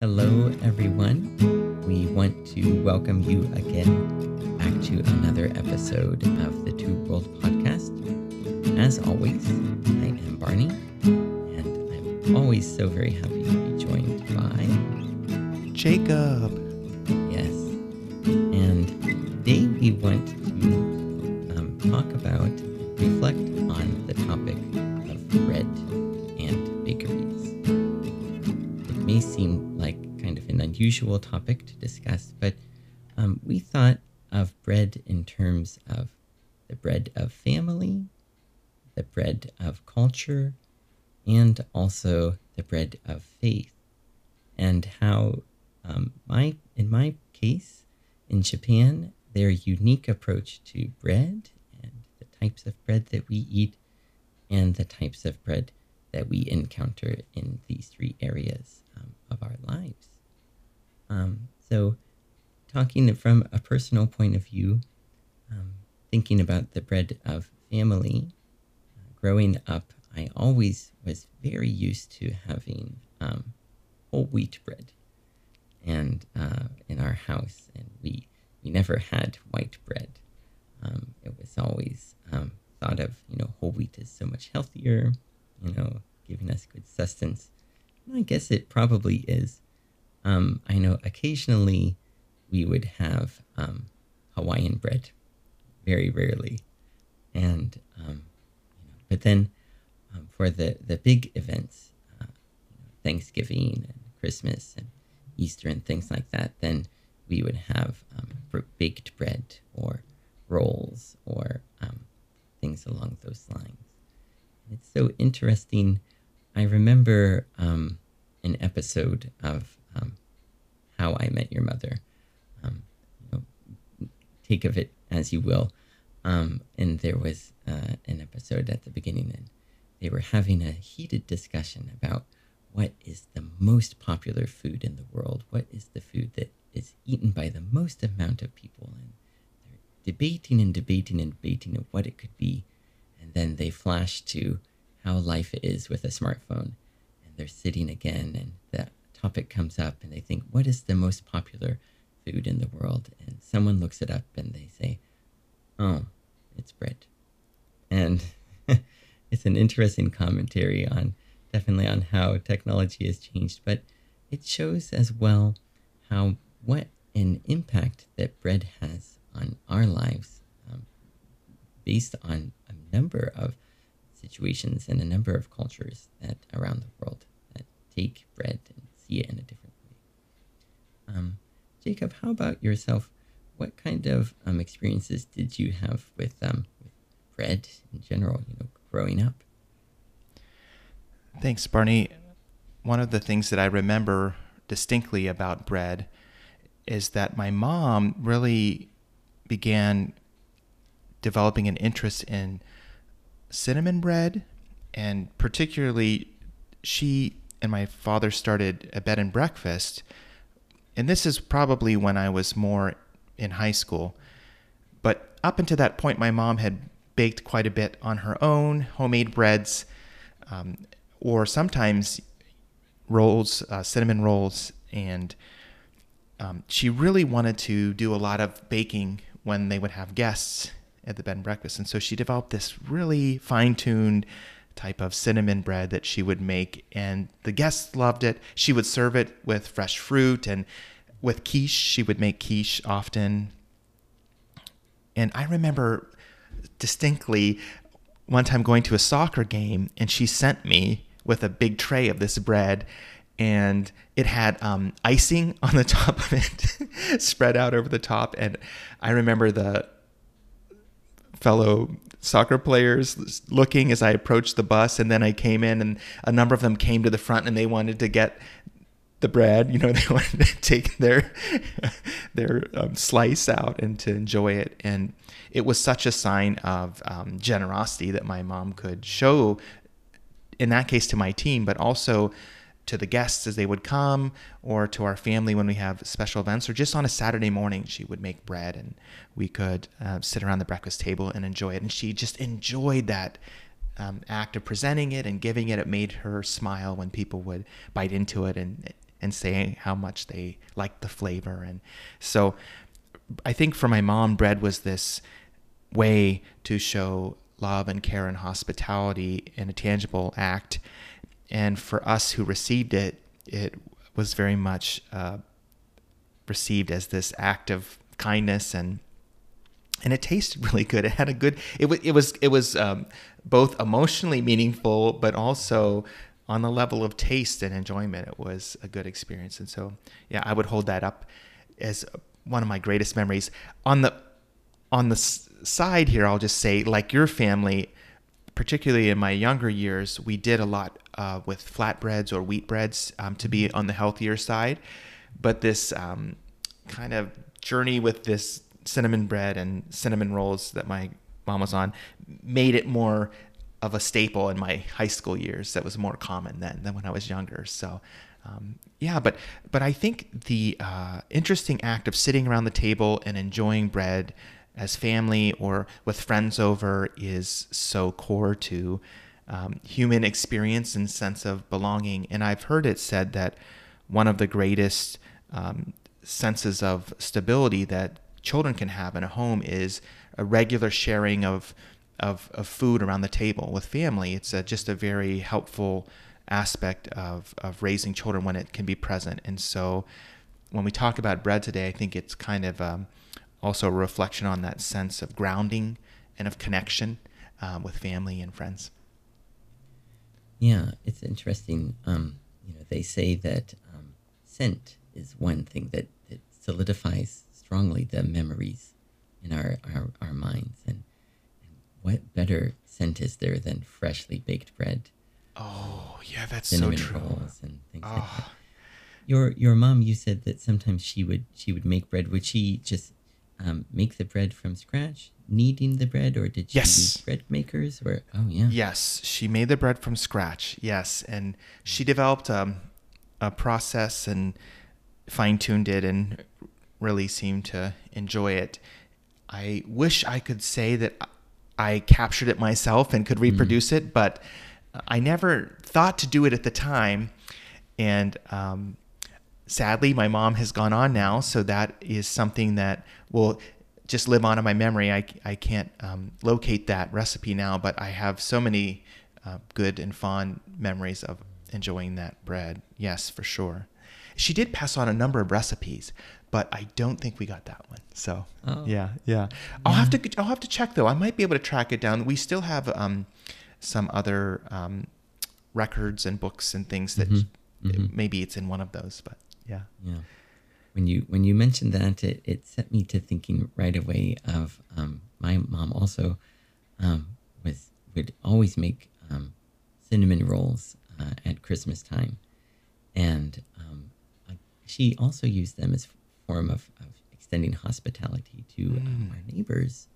Hello, everyone. We want to welcome you again back to another episode of the Two World Podcast. As always, I am Barney, and I'm always so very happy to be joined by Jacob. Yes. And today we want unusual topic to discuss, but um, we thought of bread in terms of the bread of family, the bread of culture, and also the bread of faith, and how um, my in my case in Japan, their unique approach to bread and the types of bread that we eat, and the types of bread that we encounter in these three areas um, of our lives. Um, so, talking from a personal point of view, um, thinking about the bread of family, uh, growing up, I always was very used to having um, whole wheat bread, and uh, in our house, and we we never had white bread. Um, it was always um, thought of, you know, whole wheat is so much healthier, you know, giving us good sustenance. And I guess it probably is. Um, I know occasionally we would have um, Hawaiian bread, very rarely, and um, you know, but then um, for the the big events, uh, Thanksgiving and Christmas and Easter and things like that, then we would have um, baked bread or rolls or um, things along those lines. It's so interesting. I remember an episode of How I Met Your Mother. Um, you know, take of it as you will. Um, and there was uh, an episode at the beginning, and they were having a heated discussion about what is the most popular food in the world? What is the food that is eaten by the most amount of people? And they're debating and debating and debating of what it could be. And then they flash to how life is with a smartphone. And they're sitting again, and the topic comes up, and they think, what is the most popular food in the world? And someone looks it up and they say, oh, it's bread. And it's an interesting commentary on definitely on how technology has changed, but it shows as well how what an impact that bread has on our lives um, based on a number of situations and a number of cultures that around the world that take bread and see it in a different way. Um, Jacob, how about yourself? What kind of um, experiences did you have with um, with bread in general? You know, growing up. Thanks, Barney. One of the things that I remember distinctly about bread is that my mom really began developing an interest in cinnamon bread, and particularly, she and my father started a bed and breakfast. And this is probably when I was more in high school. But up until that point, my mom had baked quite a bit on her own, homemade breads. Um, or sometimes rolls, uh, cinnamon rolls, and um, she really wanted to do a lot of baking when they would have guests at the bed and breakfast, and so she developed this really fine-tuned type of cinnamon bread that she would make, and the guests loved it. She would serve it with fresh fruit and with quiche. She would make quiche often, and I remember distinctly one time going to a soccer game, and she sent me with a big tray of this bread and it had um, icing on the top of it spread out over the top and i remember the fellow soccer players looking as i approached the bus and then i came in and a number of them came to the front and they wanted to get the bread you know they wanted to take their their um, slice out and to enjoy it. And it was such a sign of um, generosity that my mom could show in that case to my team, but also to the guests as they would come or to our family when we have special events or just on a Saturday morning she would make bread and we could uh, sit around the breakfast table and enjoy it and she just enjoyed that um, act of presenting it and giving it it made her smile when people would bite into it and and say how much they liked the flavor. And so I think for my mom, bread was this way to show love and care and hospitality in a tangible act. And for us who received it, it was very much uh, received as this act of kindness and and it tasted really good. It had a good. It was it was it was um, both emotionally meaningful, but also on the level of taste and enjoyment. It was a good experience, and so yeah, I would hold that up as one of my greatest memories. On the on the side here, I'll just say, like your family, particularly in my younger years, we did a lot uh, with flatbreads or wheat breads um, to be on the healthier side. But this um, kind of journey with this cinnamon bread and cinnamon rolls that my mom was on made it more of a staple in my high school years. That was more common then than when I was younger. So, um, yeah, but but I think the uh, interesting act of sitting around the table and enjoying bread as family or with friends over is so core to um, human experience and sense of belonging. And I've heard it said that one of the greatest um, senses of stability that children can have in a home is a regular sharing of of, of food around the table with family. It's a, just a very helpful aspect of, of raising children when it can be present. And so when we talk about bread today, I think it's kind of um, also a reflection on that sense of grounding and of connection um, with family and friends. Yeah, it's interesting. Um, you know, they say that um, scent is one thing that, that solidifies strongly the memories in our, our, our minds. And, and what better scent is there than freshly baked bread? Oh, yeah, that's so true. Rolls and things oh. like that. Your your mom, you said that sometimes she would she would make bread. Would she just um, make the bread from scratch, kneading the bread, or did she yes. use bread makers? Or oh yeah, yes, she made the bread from scratch. Yes, and she developed um, a process and fine tuned it and really seemed to enjoy it. I wish I could say that I captured it myself and could reproduce mm-hmm. it, but I never thought to do it at the time. And um, sadly, my mom has gone on now, so that is something that will just live on in my memory. I, I can't um, locate that recipe now, but I have so many uh, good and fond memories of enjoying that bread. Yes, for sure. She did pass on a number of recipes, but I don't think we got that one. So oh. yeah, yeah. I'll have to I'll have to check though. I might be able to track it down. We still have um, some other um, records and books and things that mm-hmm. Mm-hmm. maybe it's in one of those. But yeah, yeah. When you when you mentioned that, it, it set me to thinking right away of um, my mom also um, was would always make um, cinnamon rolls uh, at Christmas time, and um, she also used them as form of, of extending hospitality to mm. um, our neighbors.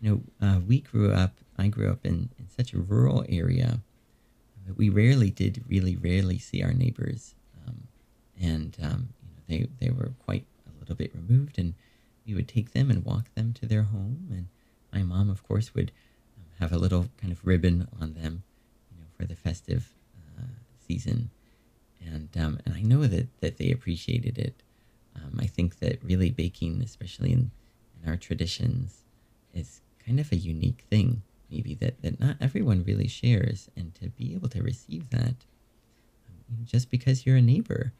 You know, uh, we grew up, I grew up in, in such a rural area that we rarely did, really rarely see our neighbors. And, um, you know, they, they were quite a little bit removed and we would take them and walk them to their home. And my mom, of course, would um, have a little kind of ribbon on them, you know, for the festive uh, season. And, um, and I know that, that they appreciated it. Um, I think that really baking, especially in, in our traditions, is kind of a unique thing, maybe that, that not everyone really shares. And to be able to receive that um, just because you're a neighbor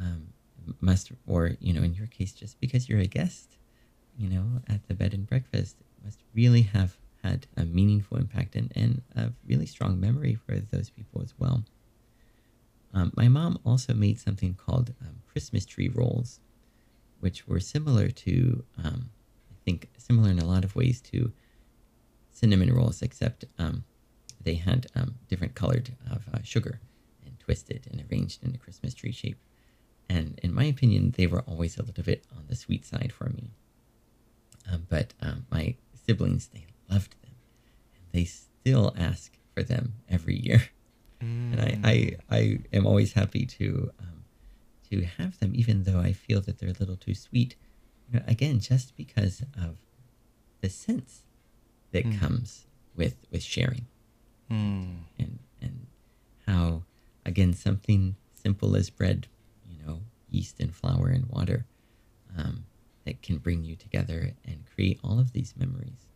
um, must, or, you know, in your case, just because you're a guest, you know, at the bed and breakfast, must really have had a meaningful impact and, and a really strong memory for those people as well. Um, my mom also made something called um, Christmas tree rolls, which were similar to, um, I think, similar in a lot of ways to cinnamon rolls, except um, they had um, different colored of uh, sugar and twisted and arranged in a Christmas tree shape. And in my opinion, they were always a little bit on the sweet side for me. Um, but um, my siblings, they loved them. And they still ask for them every year. Mm. And I, I, I am always happy to um, to have them, even though I feel that they're a little too sweet. You know, again, just because of the sense that mm. comes with with sharing, mm. and and how again something simple as bread, yeast and flour and water um, that can bring you together and create all of these memories.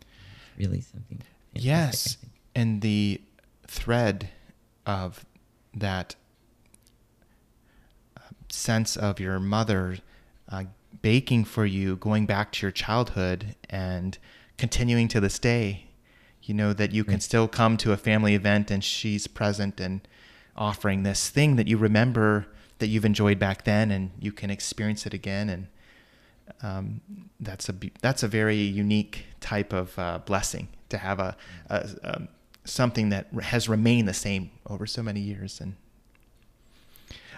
It's really something. Yes, and the thread of that uh, sense of your mother uh, baking for you, going back to your childhood, and continuing to this day. You know that you can still come to a family event and she's present and offering this thing that you remember that you've enjoyed back then, and you can experience it again. And um, that's a that's a very unique type of uh, blessing to have a, a, a, um, something that has remained the same over so many years. And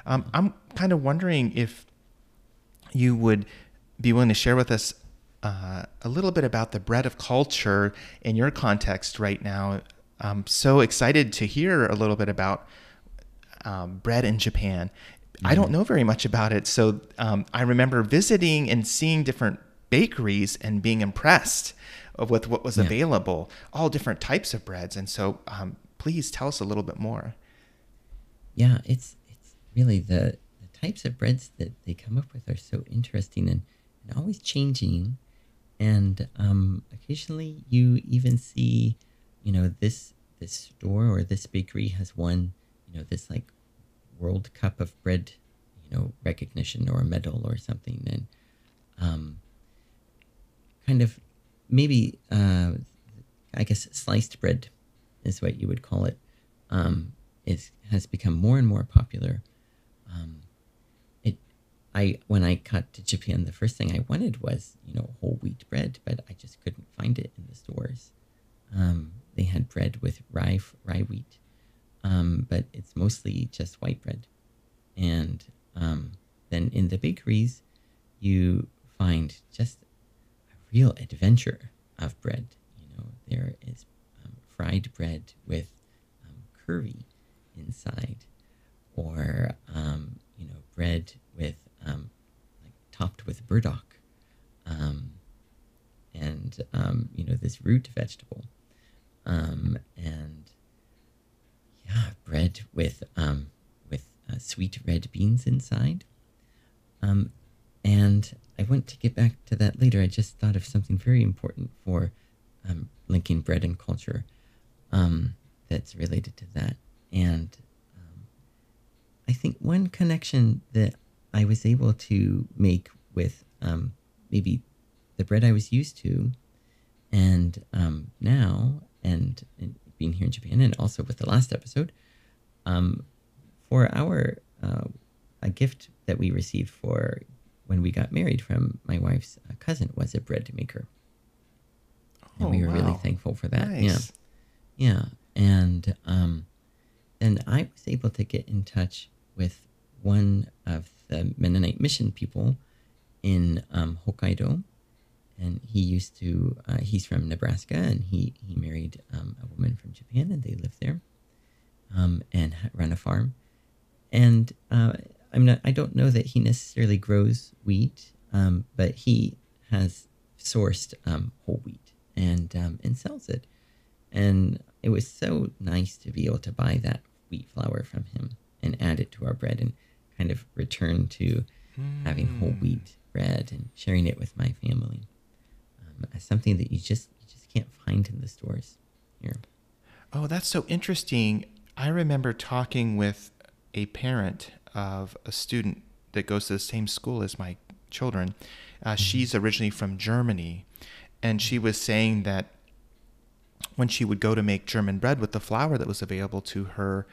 um, I'm kind of wondering if you would be willing to share with us uh, a little bit about the bread of culture in your context right now. I'm so excited to hear a little bit about um, bread in Japan. Mm-hmm. I don't mm-hmm. know very much about it, so um, I remember visiting and seeing different bakeries and being impressed with what was yeah. available, all different types of breads. And so, um, please tell us a little bit more. Yeah, it's it's really the the types of breads that they come up with are so interesting and, and always changing and um, occasionally you even see, you know, this this store or this bakery has one, you know, this like World Cup of bread, you know, recognition or a medal or something, and um, kind of maybe uh, I guess sliced bread is what you would call it. Um, is has become more and more popular. Um, I when I got to Japan, the first thing I wanted was you know whole wheat bread, but I just couldn't find it in the stores. Um, they had bread with rye rye wheat, um, but it's mostly just white bread. And um, then in the bakeries, you find just a real adventure of bread. You know, there is um, fried bread with um, curry inside, or um, you know, bread with um, like topped with burdock, and you know this root vegetable, and bread with um, with uh, sweet red beans inside. Um, and I want to get back to that later. I just thought of something very important for um, linking bread and culture um, that's related to that. And um, I think one connection that I was able to make with um, maybe the bread I was used to, and um, now, and, and, being here in Japan, and also with the last episode, um, for our uh, a gift that we received for when we got married from my wife's uh, cousin was a bread maker, and we oh, were wow. really thankful for that. Nice. Yeah, yeah, and um, then I was able to get in touch with one of the Mennonite mission people in um, Hokkaido, and he used to. Uh, he's from Nebraska, and he he married um, a woman from Japan, and they live there, um, and run a farm. And uh, I'm not. I don't know that he necessarily grows wheat, um, but he has sourced um, whole wheat and um, and sells it. And it was so nice to be able to buy that wheat flour from him and add it to our bread and kind of return to mm. having whole hmm. wheat bread and sharing it with my family something that you just you just can't find in the stores here. Oh, that's so interesting. I remember talking with a parent of a student that goes to the same school as my children. Uh, mm-hmm. She's originally from Germany, and she was saying that when she would go to make German bread with the flour that was available to her,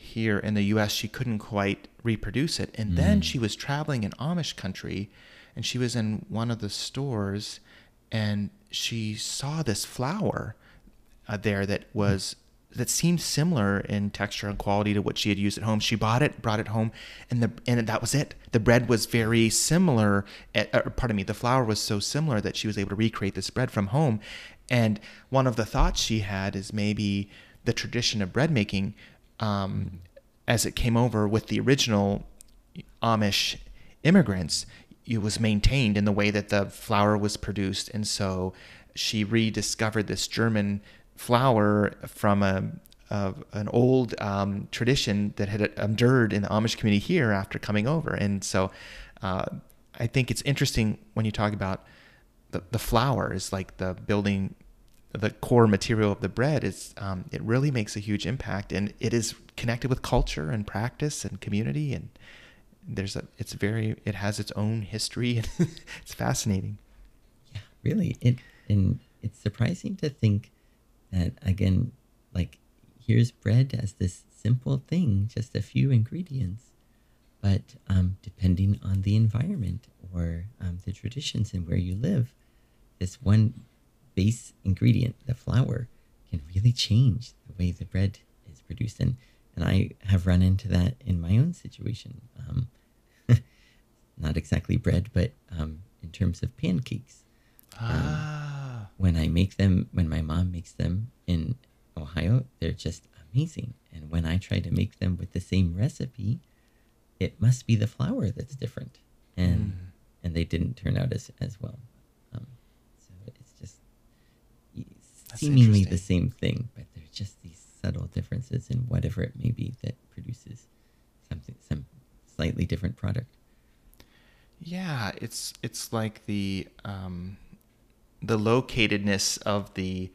here in the US, she couldn't quite reproduce it. And mm. then she was traveling in Amish country and she was in one of the stores and she saw this flour uh, there that was that seemed similar in texture and quality to what she had used at home. She bought it, brought it home, and the and that was it. The bread was very similar. At, uh, pardon me, the flour was so similar that she was able to recreate this bread from home. And one of the thoughts she had is maybe the tradition of bread making um, as it came over with the original Amish immigrants, it was maintained in the way that the flour was produced. And so she rediscovered this German flour from a, of an old um, tradition that had endured in the Amish community here after coming over. And so uh, I think it's interesting when you talk about the, the flour is like the building, the core material of the bread is, um, it really makes a huge impact and it is connected with culture and practice and community. And there's a, it's very, it has its own history and it's fascinating. Yeah, really. It, and it's surprising to think that again, like here's bread as this simple thing, just a few ingredients, but um, depending on the environment or um, the traditions and where you live, this one base ingredient, the flour, can really change the way the bread is produced. And, and I have run into that in my own situation. Um, not exactly bread, but um, in terms of pancakes. Um, Ah. when I make them, when my mom makes them in Ohio, they're just amazing. And when I try to make them with the same recipe, it must be the flour that's different, and Mm. and they didn't turn out as as well. Um, so it's just That's seemingly the same thing, but there's just these subtle differences in whatever it may be that produces something some slightly different product. Yeah, it's it's like the um, the locatedness of the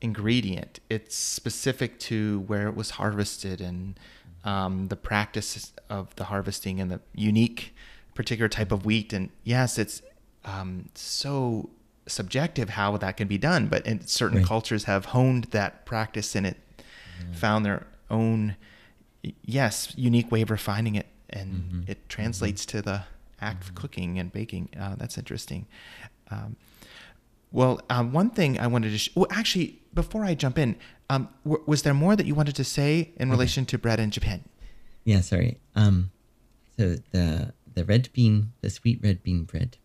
ingredient. It's specific to where it was harvested and um, the practice of the harvesting and the unique particular type of wheat. And yes, it's um, so subjective how that can be done, but in certain Right. cultures have honed that practice and it found their own yes unique way of refining it and Mhm. it translates to the act of cooking and baking uh, that's interesting um, well um, one thing i wanted to sh- well actually before i jump in um, w- was there more that you wanted to say in Okay. relation to bread in japan Yeah, sorry. Um, so the the red bean, the sweet red bean bread,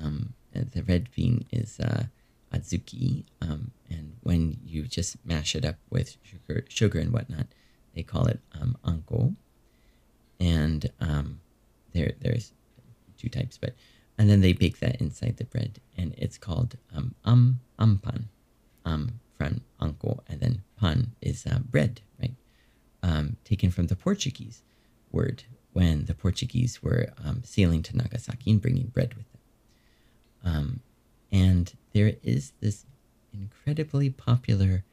um, the red bean is uh, adzuki, um, and when you just mash it up with sugar, sugar and whatnot, they call it um, anko. And um, there there's two types, but and then they bake that inside the bread, and it's called um, am anpan, um, from anko, and then pan is uh, bread, right? um, taken from the Portuguese word when the Portuguese were um, sailing to Nagasaki and bringing bread with them. Um, and there is this incredibly popular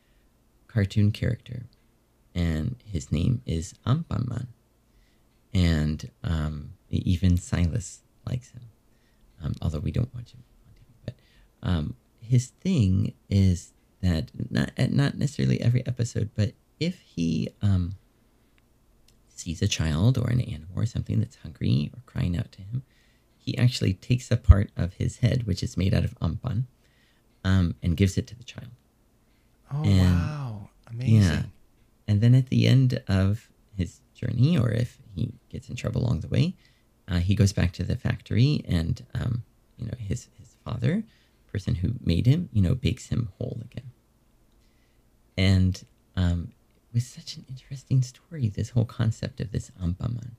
cartoon character, and his name is Anpanman. And um, even Silas likes him, um, although we don't watch him. But um, his thing is that not not necessarily every episode, but if he um, sees a child or an animal or something that's hungry or crying out to him, he actually takes a part of his head, which is made out of anpan, um, and gives it to the child. oh And- wow amazing Yeah. And then at the end of his journey, or if he gets in trouble along the way, uh, he goes back to the factory, and um, you know his his father, person who made him, you know, bakes him whole again. And um, it was such an interesting story. This whole concept of this Anpanman,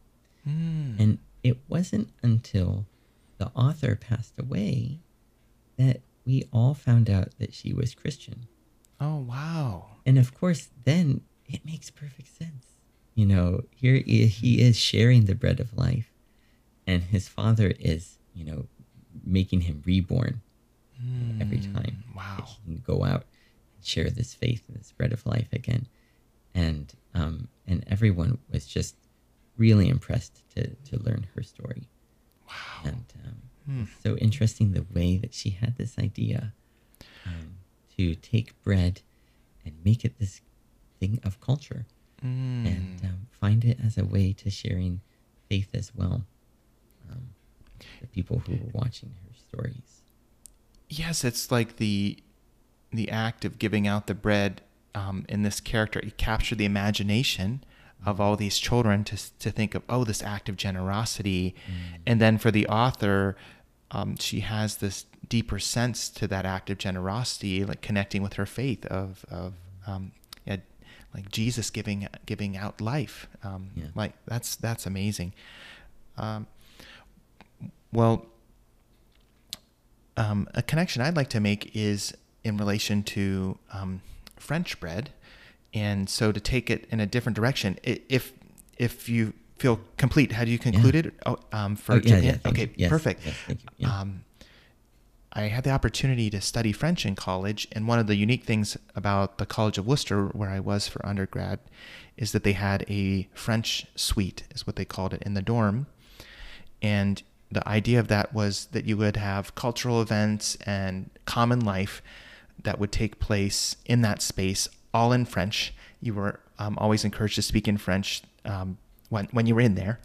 Mm. and it wasn't until the author passed away that we all found out that she was Christian. oh wow And of course, then it makes perfect sense. You know, here he is sharing the bread of life, and his father is, you know, making him reborn every Mm, time. wow he can go out and share this faith and this bread of life again. And um, and everyone was just really impressed to to learn her story. wow And um, Hmm. so interesting the way that she had this idea um, to take bread and make it this thing of culture Mm. and um, find it as a way to sharing faith as well. Um, the people who were watching her stories. Yes, it's like the the act of giving out the bread um, in this character. It captured the imagination of all these children to to think of oh this act of generosity, and then for the author, um, she has this deeper sense to that act of generosity, like connecting with her faith of of um, yeah, like Jesus giving giving out life. Um, Yeah. Like that's that's amazing. Um, well, um, a connection I'd like to make is in relation to um, French bread. and so to take it in a different direction, if if you feel complete, had you concluded oh, um, for Oh, yeah, yeah, okay. Yes, perfect. yes, thank you. Yeah. Um, I had the opportunity to study French in college, and one of the unique things about the College of Wooster, where I was for undergrad, is that they had a French suite, is what they called it, in the dorm. And the idea of that was that you would have cultural events and common life that would take place in that space, all in French. You were um, always encouraged to speak in French um, when, when you were in there.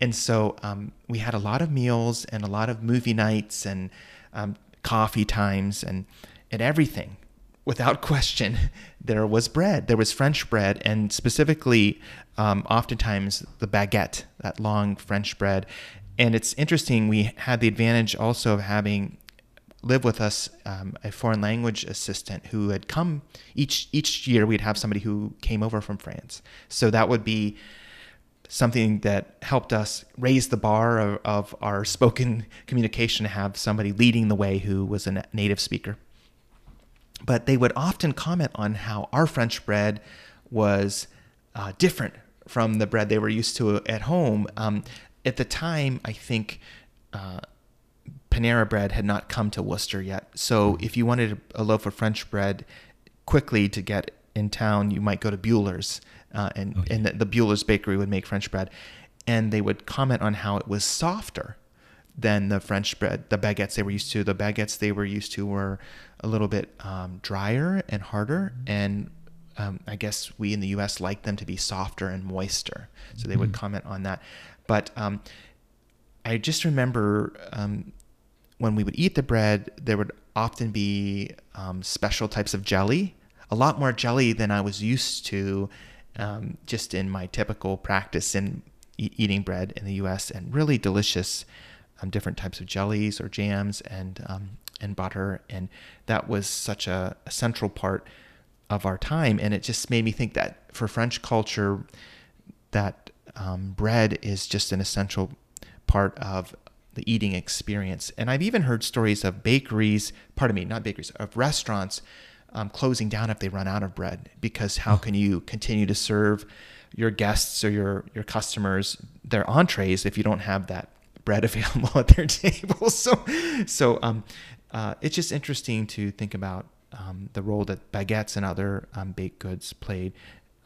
And so um, we had a lot of meals and a lot of movie nights and um, coffee times and, and everything. Without question, there was bread. There was French bread, and specifically, um, oftentimes the baguette, that long French bread. And it's interesting, we had the advantage also of having live with us um, a foreign language assistant who had come each each year we'd have somebody who came over from France so that would be something that helped us raise the bar of, of our spoken communication to have somebody leading the way who was a native speaker but they would often comment on how our French bread was uh, different from the bread they were used to at home. Um, at the time, I think uh, Panera bread had not come to Wooster yet. So if you wanted a loaf of French bread quickly to get in town, you might go to Buehler's, uh, and Okay. and the, the Buehler's bakery would make French bread, and they would comment on how it was softer than the French bread, the baguettes they were used to. The baguettes they were used to were a little bit um, drier and harder, and um, I guess we in the U.S. like them to be softer and moister. So they would comment on that. But um, I just remember um, when we would eat the bread, there would often be um, special types of jelly, a lot more jelly than I was used to um, just in my typical practice in e- eating bread in the US, and really delicious um, different types of jellies or jams and, um, and butter. And that was such a, a central part of our time. And it just made me think that for French culture, that um, bread is just an essential part of the eating experience. And I've even heard stories of bakeries, pardon me, not bakeries, of restaurants um, closing down if they run out of bread because how can you continue to serve your guests or your, your customers their entrees if you don't have that bread available at their table? So, so um, uh, it's just interesting to think about um, the role that baguettes and other um, baked goods played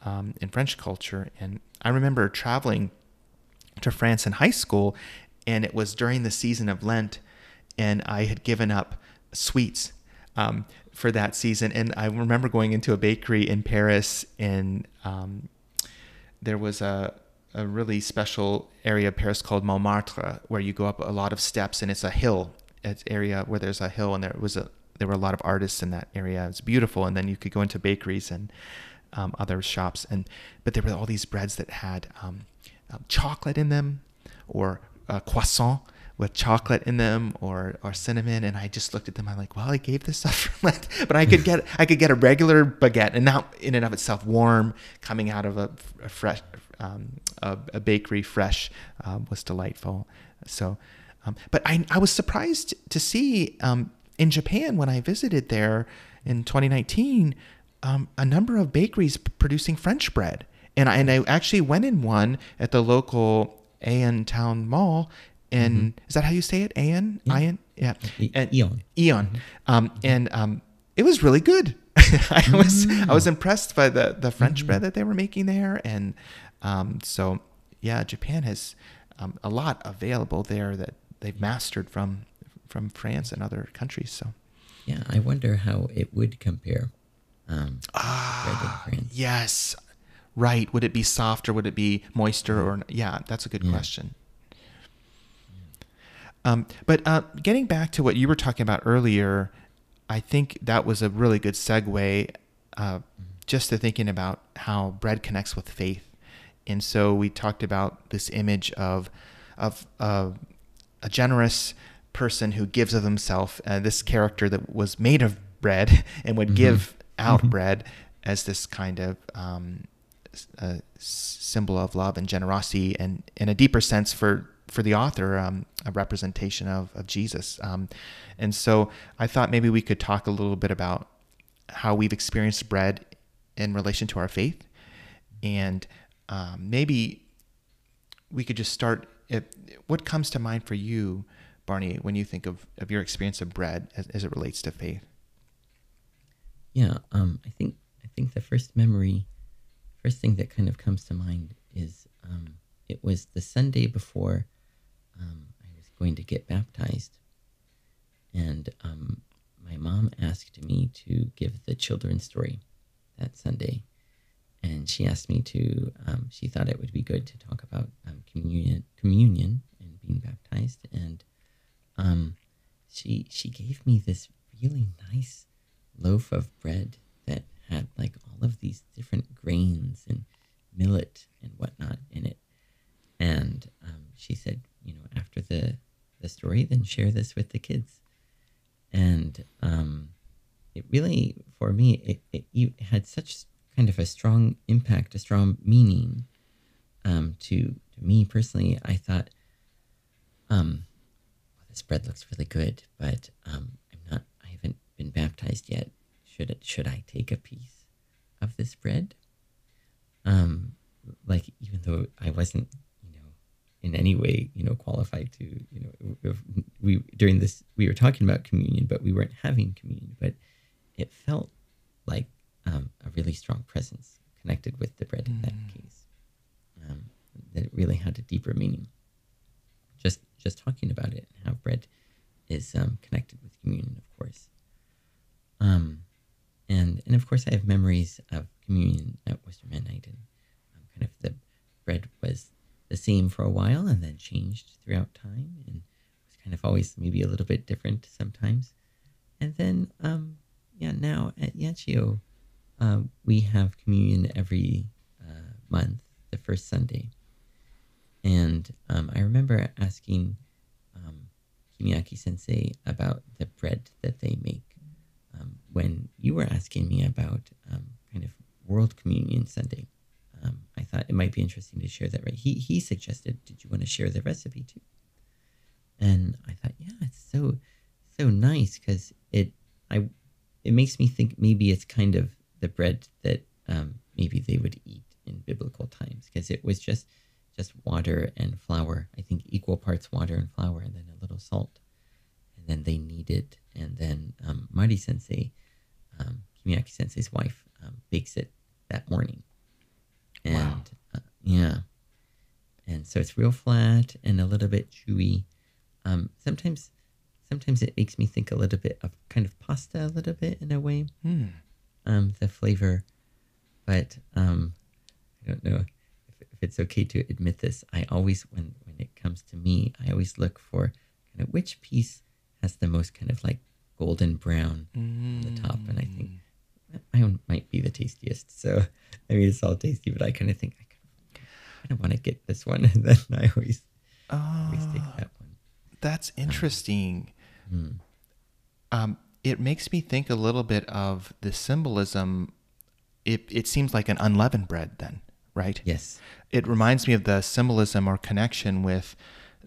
um, in French culture. And I remember traveling to France in high school, and it was during the season of Lent, and I had given up sweets um, for that season. And I remember going into a bakery in Paris, and um, there was a a really special area of Paris called Montmartre, where you go up a lot of steps, and it's a hill. It's area where there's a hill, and there was a there were a lot of artists in that area. It's beautiful, and then you could go into bakeries and um, other shops, and but there were all these breads that had um, um, chocolate in them, or uh, croissant with chocolate in them, or or cinnamon. And I just looked at them. I'm like, well, I gave this up for Lent, but I could get I could get a regular baguette, and not in and of itself warm, coming out of a, a fresh um, a, a bakery, fresh, um, was delightful. So, um, but I I was surprised to see um, in Japan when I visited there in 2019 um, a number of bakeries producing French bread. And I, and I actually went in one at the local Aeon Town Mall. And is that how you say it? Aeon? Yeah. Aeon? Yeah. E- And- Eon. Eon. Um, and um, it was really good. I was I was impressed by the, the French bread that they were making there. And um, so, yeah, Japan has um, a lot available there that they've mastered from from France and other countries. So. Yeah, I wonder how it would compare. Um, Ah, yes. Right. Would it be softer? Would it be moister? Or yeah, that's a good Yeah. question. Um, but uh, getting back to what you were talking about earlier, I think that was a really good segue uh, just to thinking about how bread connects with faith. And so we talked about this image of of uh, a generous person who gives of himself. Uh, this character that was made of bread and would Mhm. give out Mhm. bread as this kind of um, symbol of love and generosity, and in a deeper sense for for the author, um, a representation of of Jesus. Um, and so I thought maybe we could talk a little bit about how we've experienced bread in relation to our faith. And um, maybe we could just start. What comes to mind for you, Barney, when you think of, of your experience of bread as, as it relates to faith? Yeah, um, I think I think the first memory, first thing that kind of comes to mind is um, it was the Sunday before um, I was going to get baptized, and um, my mom asked me to give the children's story that Sunday, and she asked me to. Um, she thought it would be good to talk about um, communion, communion, and being baptized, and um, she she gave me this really nice loaf of bread that had like all of these different grains and millet and whatnot in it, and um, she said, you know, after the the story, then share this with the kids, and um, it really for me it, it had such kind of a strong impact, a strong meaning um, to to me personally. I thought, um, well, this bread looks really good, but um, I'm not. I haven't been baptized yet. Should it? Should I take a piece of this bread? Um, like even though I wasn't, in any way, you know, qualified to, you know, if we during this we were talking about communion, but we weren't having communion, but it felt like um, a really strong presence connected with the bread in that case. Um, that it really had a deeper meaning. Just just talking about it and how bread is um, connected with communion, of course. Um, and and of course, I have memories of communion at Wooster Mennonite, and um, kind of the bread was the same for a while and then changed throughout time, and was kind of always maybe a little bit different sometimes. And then, um, yeah, now at Yachio, uh, we have communion every uh, month, the first Sunday. And um, I remember asking um, Kimiaki Sensei about the bread that they make um, when you were asking me about um, kind of World Communion Sunday. Thought it might be interesting to share that. Right? He he suggested, "Did you want to share the recipe too?" And I thought, yeah, it's so so nice because it I it makes me think maybe it's kind of the bread that um, maybe they would eat in biblical times because it was just just water and flour. I think equal parts water and flour, and then a little salt. And then they knead it, and then um, Mari Sensei, um, Kimiaki Sensei's wife, um, bakes it that morning. And Wow. uh, yeah, and so it's real flat and a little bit chewy. Um, sometimes, sometimes it makes me think a little bit of kind of pasta, a little bit in a way Hmm. um, the flavor, but um, I don't know if, if it's okay to admit this. I always, when when it comes to me, I always look for kind of which piece has the most kind of like golden brown on the top, and I think that my own might be the tastiest. So I mean, it's all tasty, but I kind of think I kind of, want to get this one, and then I always always take Ah, that one. that's interesting. Hmm. Um, it makes me think a little bit of the symbolism. It, it seems like an unleavened bread, then, right? Yes. It reminds me of the symbolism or connection with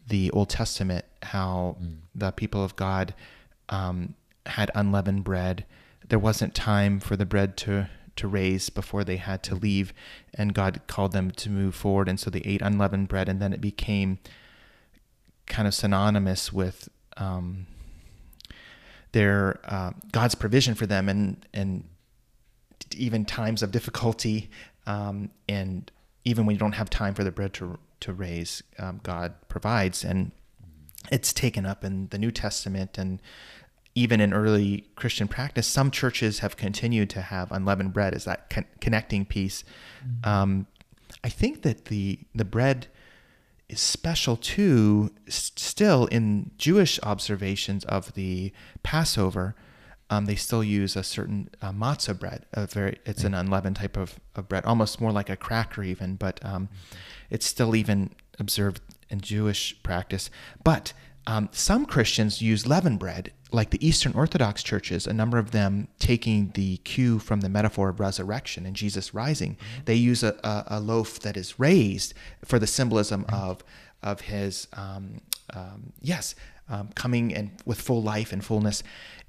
the Old Testament, how the people of God um, had unleavened bread. There wasn't time for the bread to to raise before they had to leave, and God called them to move forward, and so they ate unleavened bread, and then it became kind of synonymous with um, their uh, God's provision for them, and and even times of difficulty, um, and even when you don't have time for the bread to to raise, um, God provides, and it's taken up in the New Testament and even in early Christian practice. Some churches have continued to have unleavened bread as that con- connecting piece. Um, I think that the the bread is special too, s- still in Jewish observations of the Passover. Um, they still use a certain uh, matzah bread. A very, it's an unleavened type of, of bread, almost more like a cracker even, but um, it's still even observed in Jewish practice. But um, some Christians use leavened bread, like the Eastern Orthodox churches, a number of them taking the cue from the metaphor of resurrection and Jesus rising. They use a, a, a loaf that is raised for the symbolism of, of his, um, um, yes, um, coming and with full life and fullness.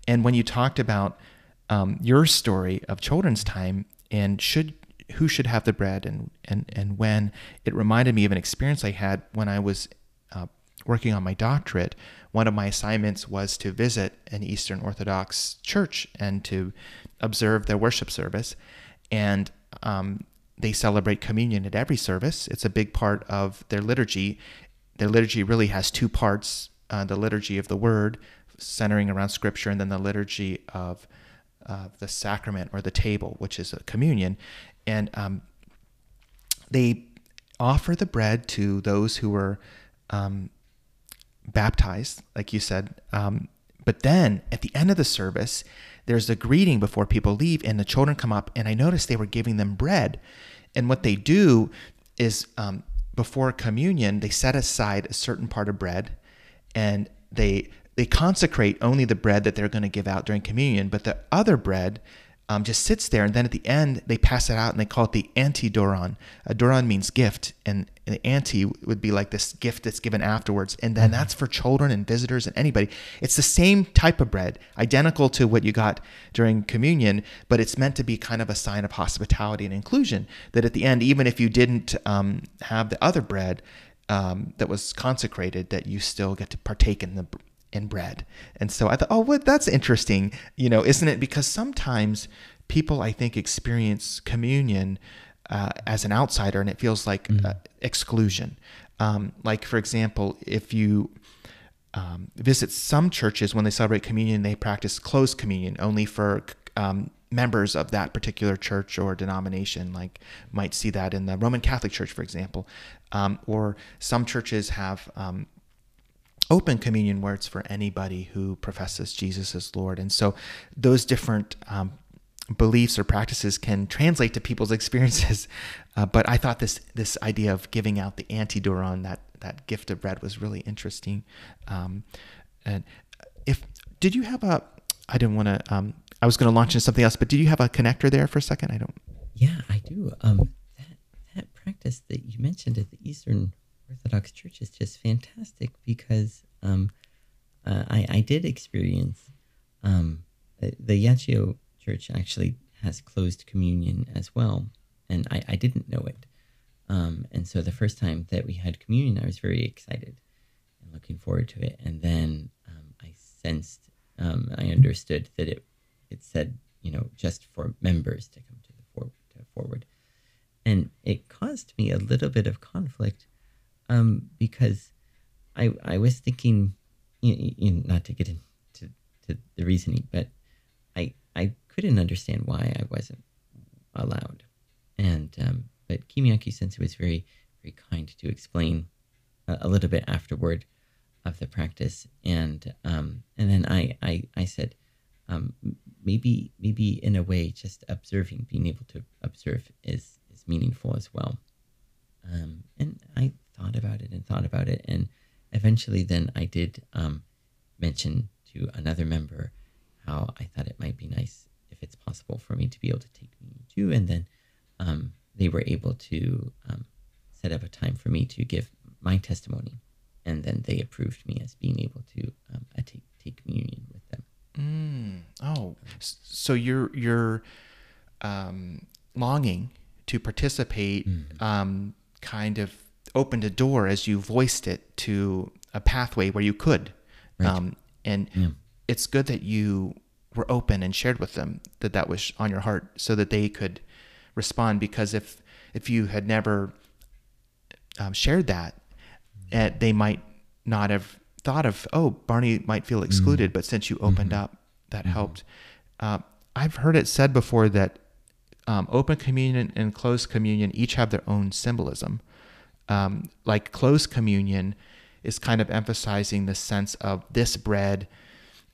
And when you talked about um, your story of children's time, and should who should have the bread and and and when. It reminded me of an experience I had when I was working on my doctorate. One of my assignments was to visit an Eastern Orthodox church and to observe their worship service, and um, they celebrate communion at every service. It's a big part of their liturgy. Their liturgy really has two parts: uh, the liturgy of the Word, centering around Scripture, and then the liturgy of uh, the sacrament or the table, which is a communion. And um, they offer the bread to those who were um, baptized, like you said. Um, but then at the end of the service, there's a greeting before people leave, and the children come up, and I noticed they were giving them bread. And what they do is um, before communion, they set aside a certain part of bread, and they they consecrate only the bread that they're going to give out during communion, but the other bread um, just sits there. And then at the end, they pass it out and they call it the antidoron. A doron means gift, and the anti would be like this gift that's given afterwards. And then mm-hmm. that's for children and visitors and anybody. It's the same type of bread, identical to what you got during communion, but it's meant to be kind of a sign of hospitality and inclusion. That at the end, even if you didn't um, have the other bread, um, that was consecrated that you still get to partake in the in bread. And so I thought, oh, well, that's interesting, you know, isn't it? Because sometimes people, I think, experience communion uh, as an outsider and it feels like mm. uh, exclusion. Um, like, for example, if you um, visit some churches when they celebrate communion, they practice closed communion only for um, members of that particular church or denomination. Like, might see that in the Roman Catholic Church, for example. Um, or some churches have um, open communion where it's for anybody who professes Jesus as Lord. And so those different um, beliefs or practices can translate to people's experiences. Uh, but I thought this this idea of giving out the antidoron, that that gift of bread, was really interesting. Um, and if did you have a? I didn't want to. Um, I was going to launch into something else, but did you have a connector there for a second? I don't. Yeah, I do. Um, that that practice that you mentioned at the Eastern Orthodox Church is just fantastic because um, uh, I, I did experience um, the, the Yachio Church actually has closed communion as well, and I, I didn't know it. Um, and so the first time that we had communion, I was very excited and looking forward to it. And then um, I sensed, um, I understood that it it said, you know, just for members to come to the for, to forward, and it caused me a little bit of conflict um, because I I was thinking, you, not to get into to the reasoning, but I I couldn't understand why I wasn't allowed, and um, but Kimiaki Sensei was very very kind to explain a, a, little bit afterward of the practice, and um, and then I I I said. Um, maybe maybe in a way just observing being able to observe is is meaningful as well um, and I thought about it and thought about it. And eventually, then I did um, mention to another member how I thought it might be nice if it's possible for me to be able to take me too. And then um, they were able to um, set up a time for me to give my testimony. And then they approved me as being able to um, take, take communion with them. Mm. Oh, so you're you're um, longing to participate mm kind of opened a door as you voiced it to a pathway where you could. Right. Um, and yeah. it's good that you were open and shared with them that that was on your heart so that they could respond because if if you had never um, shared that uh, they might not have thought of oh barney might feel excluded mm-hmm. but since you opened mm-hmm. up that mm-hmm. helped uh, i've heard it said before that um, open communion and closed communion each have their own symbolism. Um, like closed communion is kind of emphasizing the sense of this bread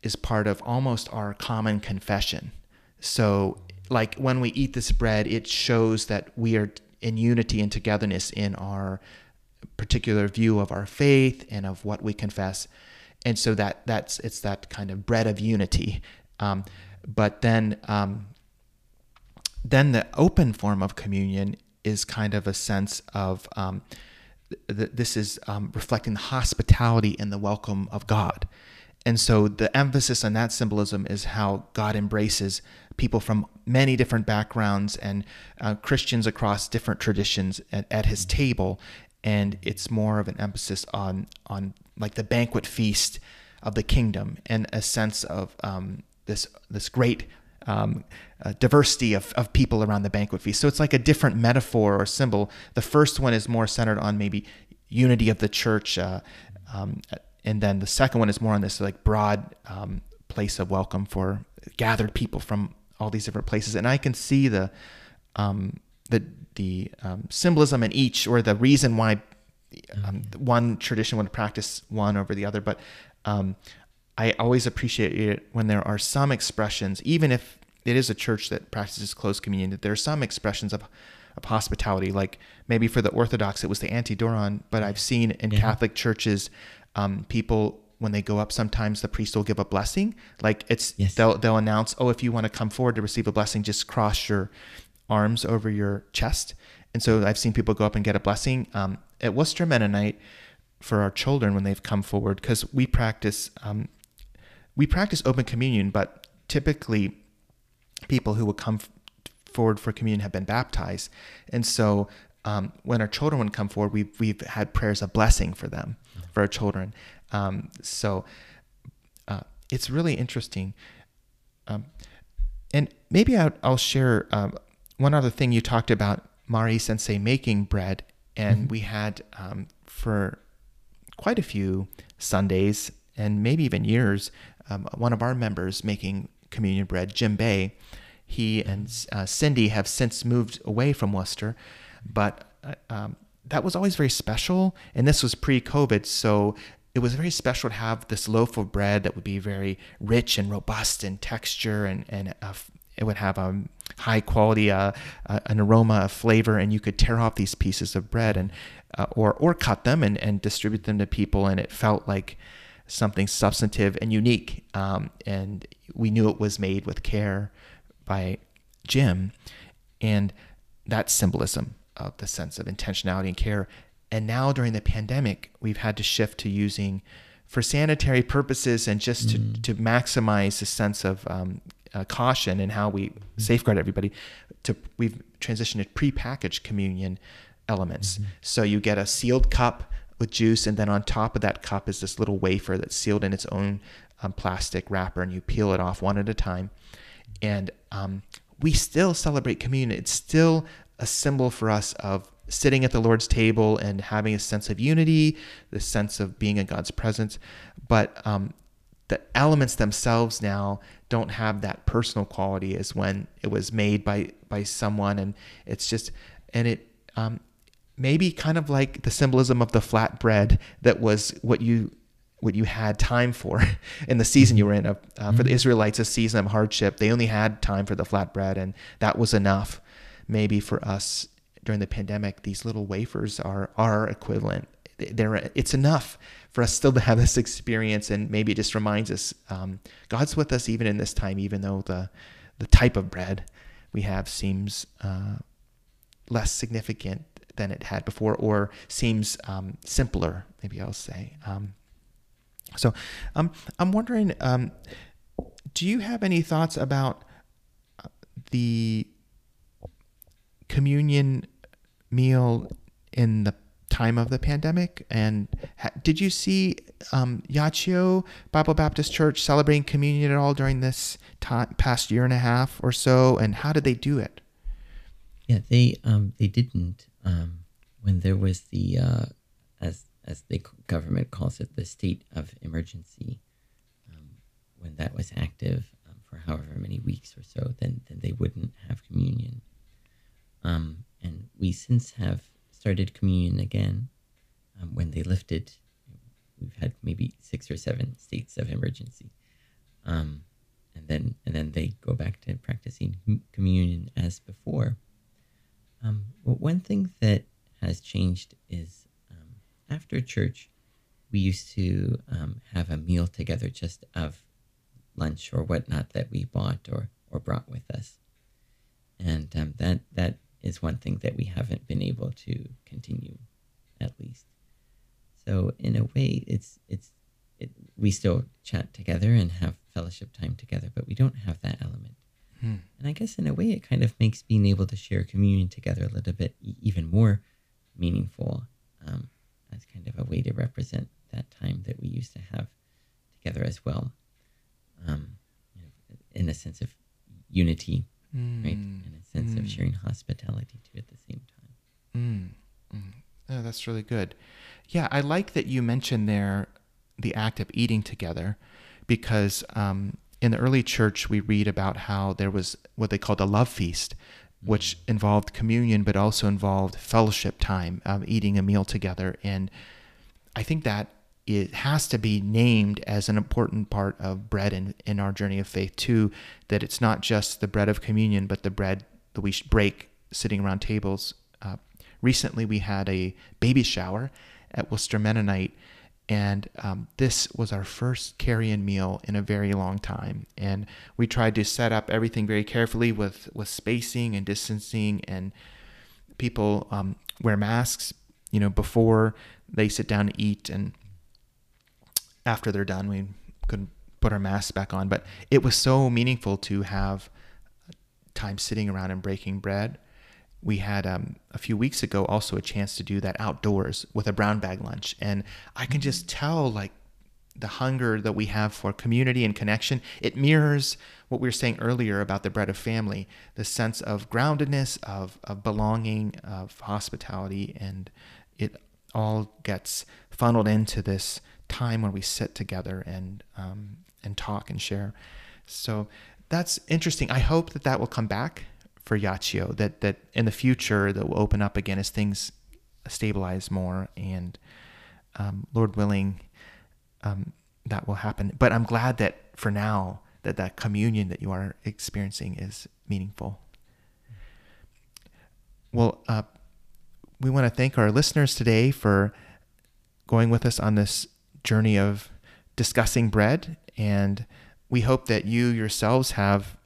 is part of almost our common confession. So, like when we eat this bread, it shows that we are in unity and togetherness in our particular view of our faith and of what we confess. And so that that's it's that kind of bread of unity. Um, but then um, then the open form of communion is kind of a sense of um, th- this is um, reflecting the hospitality and the welcome of God. And so the emphasis on that symbolism is how God embraces people from many different backgrounds and uh, Christians across different traditions at, at his table. And it's more of an emphasis on on like the banquet feast of the kingdom and a sense of um, this this great um, uh, diversity of, of people around the banquet feast. So it's like a different metaphor or symbol. The first one is more centered on maybe unity of the church, uh, um, and then the second one is more on this like broad um, place of welcome for gathered people from all these different places. And I can see the um, the the um, symbolism in each, or the reason why um, one tradition would practice one over the other. But um, I always appreciate it when there are some expressions, even if it is a church that practices closed communion, that there are some expressions of, of hospitality. Like maybe for the Orthodox, it was the antidoron, but I've seen in yeah. Catholic churches, um, people when they go up, sometimes the priest will give a blessing. Like it's yes. they'll they'll announce, oh, if you want to come forward to receive a blessing, just cross your arms over your chest. And so I've seen people go up and get a blessing. Um, at Wooster Mennonite, for our children when they've come forward, because we practice um, we practice open communion, but typically people who will come forward for communion have been baptized. And so um, when our children would come forward, we've, we've had prayers of blessing for them, for our children. Um, so uh, it's really interesting. Um, and maybe I'll, I'll share um, one other thing you talked about Mari Sensei making bread. And mm-hmm. we had um, for quite a few Sundays and maybe even years, um, one of our members making communion bread, Jim Bay. He and uh, Cindy have since moved away from Wooster, but uh, um, that was always very special. And this was pre COVID, so it was very special to have this loaf of bread that would be very rich and robust in texture and, and uh, it would have a um, high quality, uh, uh, an aroma, a flavor, and you could tear off these pieces of bread and uh, or or cut them and, and distribute them to people, and it felt like something substantive and unique. Um, and we knew it was made with care by Jim. And that symbolism of the sense of intentionality and care. And now during the pandemic, we've had to shift to using for sanitary purposes and just mm. to, to maximize the sense of um, uh, caution and how we safeguard everybody. To we've transitioned to prepackaged communion elements. Mm-hmm. So you get a sealed cup with juice, and then on top of that cup is this little wafer that's sealed in its own um, plastic wrapper, and you peel it off one at a time. And um, we still celebrate communion. It's still a symbol for us of sitting at the Lord's table and having a sense of unity, the sense of being in God's presence. But um, the elements themselves now don't have that personal quality as when it was made by by someone, and it's just and it um, maybe kind of like the symbolism of the flat bread that was what you what you had time for in the season you were in. Uh. For the mm-hmm. Israelites, a season of hardship, they only had time for the flat bread, and that was enough. Maybe for us during the pandemic, these little wafers are are equivalent. They're, it's enough for us still to have this experience, and maybe it just reminds us um, God's with us even in this time, even though the the type of bread we have seems uh, less significant than it had before, or seems um, simpler. Maybe I'll say. Um, so, um, I'm wondering, um, do you have any thoughts about uh, the communion meal in the time of the pandemic? And ha- did you see um, Yachio Bible Baptist Church celebrating communion at all during this time, past year and a half or so? And how did they do it? Yeah, they um, they didn't um, when there was the uh, as as the government calls it the state of emergency. Um, when that was active um, for however many weeks or so, then then they wouldn't have communion. Um, and we since have started communion again. Um, when they lifted, we've had maybe six or seven states of emergency. Um, and then and then they go back to practicing communion as before. Um, but one thing that has changed is um, after church, we used to um, have a meal together just of lunch or whatnot that we bought or, or brought with us. And um, that that is one thing that we haven't been able to continue, at least. So in a way, it's it's it, we still chat together and have fellowship time together, but we don't have that element. Hmm. And I guess in a way, it kind of makes being able to share communion together a little bit e- even more meaningful um, as kind of a way to represent that time that we used to have together as well. Um, you know, in a sense of unity, right? And a sense of Mm. sharing hospitality too at the same time. Mm, mm. Oh, that's really good. Yeah, I like that you mentioned there the act of eating together because um, in the early church we read about how there was what they called a love feast, which involved communion but also involved fellowship time, um, eating a meal together. And I think that it has to be named as an important part of bread in, in our journey of faith too, that it's not just the bread of communion, but the bread that we break sitting around tables. Uh, recently, we had a baby shower at Wooster Mennonite, and um, this was our first carry-in meal in a very long time. And we tried to set up everything very carefully with with spacing and distancing, and people um, wear masks, you know, before they sit down to eat, and after they're done, we couldn't put our masks back on. But it was so meaningful to have time sitting around and breaking bread. We had um, a few weeks ago also a chance to do that outdoors with a brown bag lunch, and I can just tell like the hunger that we have for community and connection. It mirrors what we were saying earlier about the bread of family, the sense of groundedness, of, of belonging, of hospitality, and it all gets funneled into this time when we sit together and um, and talk and share. So that's interesting. I hope that that will come back for Yachio. That that in the future that will open up again as things stabilize more and um, Lord willing, um, that will happen. But I'm glad that for now that that communion that you are experiencing is meaningful. Well, uh, we want to thank our listeners today for going with us on this journey of discussing bread. And we hope that you yourselves have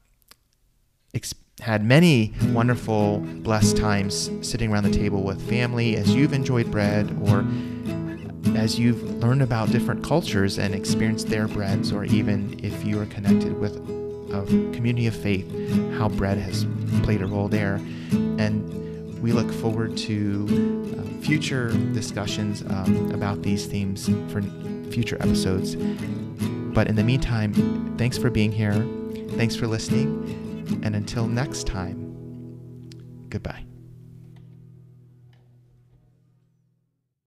ex- had many wonderful, blessed times sitting around the table with family as you've enjoyed bread or as you've learned about different cultures and experienced their breads, or even if you are connected with a community of faith, how bread has played a role there. And we look forward to uh, future discussions um, about these themes for future episodes. But in the meantime, thanks for being here. Thanks for listening. And until next time, goodbye.